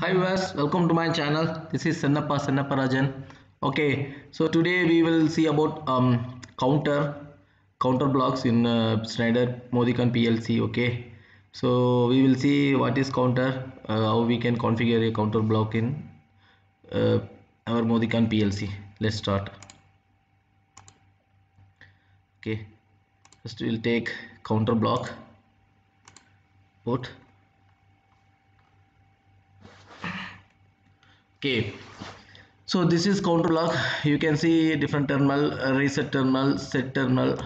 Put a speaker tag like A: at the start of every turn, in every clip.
A: Hi viewers, welcome to my channel. This is Sennappa Rajan. Okay, so today we will see about um, counter counter blocks in uh, Schneider Modicon PLC. Okay, so we will see what is counter, uh, how we can configure a counter block in uh, our Modicon PLC. Let's start. Okay, first we will take counter block put okay. So this is counter block you can see different terminal uh, reset terminal set terminal.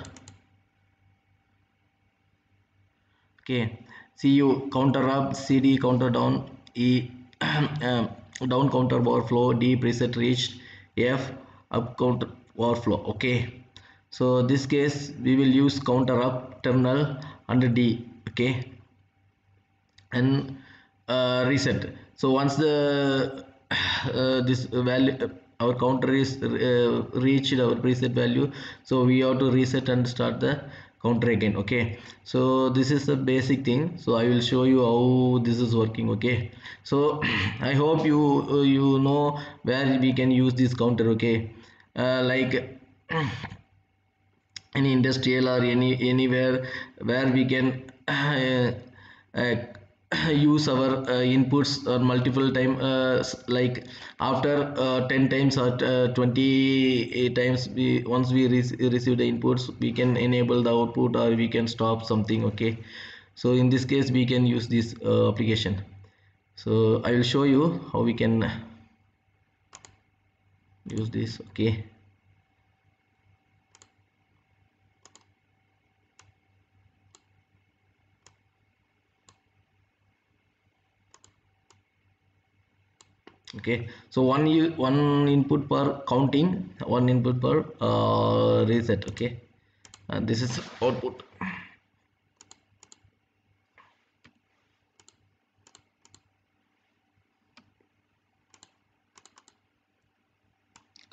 A: Okay. Cu counter up cd counter down e um, down counter overflow d preset reached f up counter overflow. Okay. So this case we will use counter up terminal under d. Okay. And uh, reset. So once the uh, this value uh, our counter is uh, reached our preset value. So we have to reset and start the counter again okay? So this is the basic thing. So i will show you how this is working okay? So i hope you uh, you know where we can use this counter okay? Uh, like any industrial or any anywhere where we can uh, uh, use our uh, inputs or multiple time uh, like after uh, 10 times or uh, 20 times we once we re receive the inputs we can enable the output or we can stop something okay? So in this case we can use this application. So i will show you how we can use this okay okay. So one one input per counting one input per uh, reset. Okay. And this is output.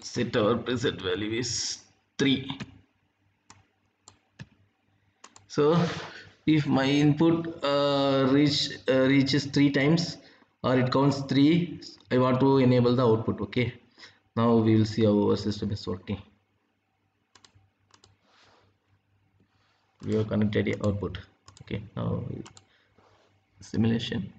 A: Set our preset value is 3 so if my input uh, reach uh, reaches three times or it counts three I want to enable the output okay? Now we will see how our system is working. We have connected the output okay? Now simulation.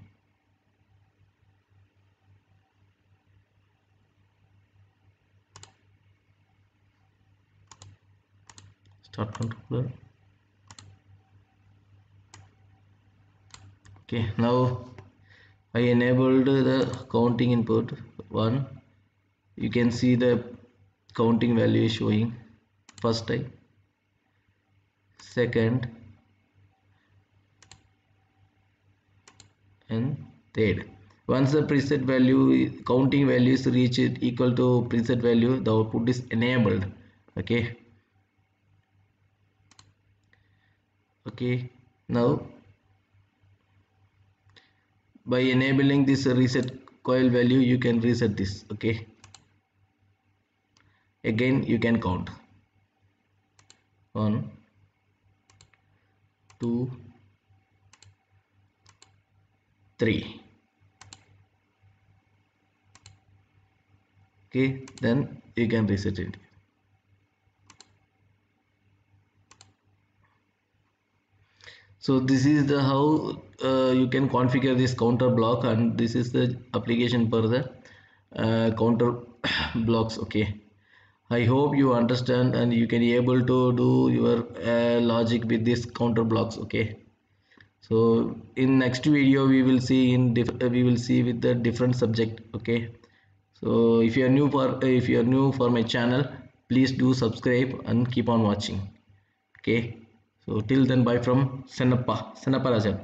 A: Start controller. Okay now I enabled the counting input one. You can see the counting value is showing first time. Second. And third. Once the preset value counting value is reached equal to preset value the output is enabled. Okay. Okay. Now by enabling this reset coil value you can reset this okay? Again you can count. One two three. Okay then you can reset it so this is the how uh, you can configure this counter block and this is the application for the uh, counter blocks okay. I hope you understand and you can be able to do your uh, logic with this counter blocks okay. So in next video we will see in uh, we will see with the different subject okay. So if you are new for if you are new for my channel please do subscribe and keep on watching okay so till then bye from Senappa, Senappa Rajan